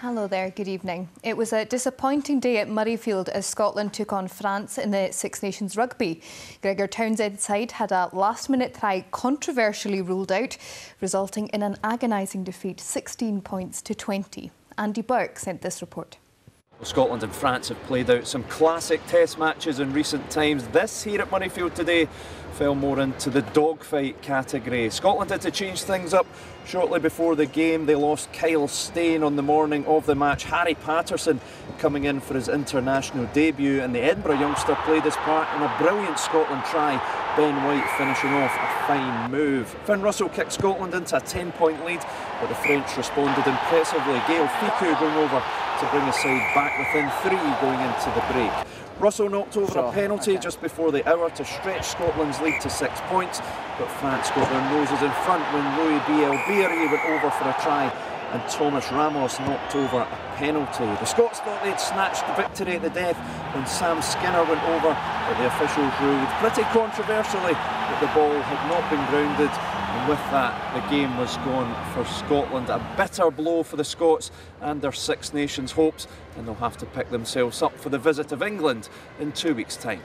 Hello there, good evening. It was a disappointing day at Murrayfield as Scotland took on France in the Six Nations rugby. Gregor Townsend's side had a last minute try controversially ruled out, resulting in an agonising defeat 16 points to 20. Andy Burke sent this report. Scotland and France have played out some classic test matches in recent times. This here at Murrayfield today fell more into the dogfight category. Scotland had to change things up shortly before the game. They lost Kyle Steyn on the morning of the match. Harry Paterson coming in for his international debut, and the Edinburgh youngster played his part in a brilliant Scotland try. Ben White finishing off a fine move. Finn Russell kicked Scotland into a 10 point lead, but the French responded impressively. Gaël Fickou going over to bring his side back within three going into the break. Russell knocked over a penalty okay. just before the hour to stretch Scotland's lead to six points, but France got their noses in front when Louis Bielle-Biarrey went over for a try and Thomas Ramos knocked over a penalty. The Scots thought they'd snatched the victory at the death when Sam Skinner went over, but the officials ruled pretty controversially that the ball had not been grounded and with that, the game was gone for Scotland. A bitter blow for the Scots and their Six Nations hopes, and they'll have to pick themselves up for the visit of England in two weeks' time.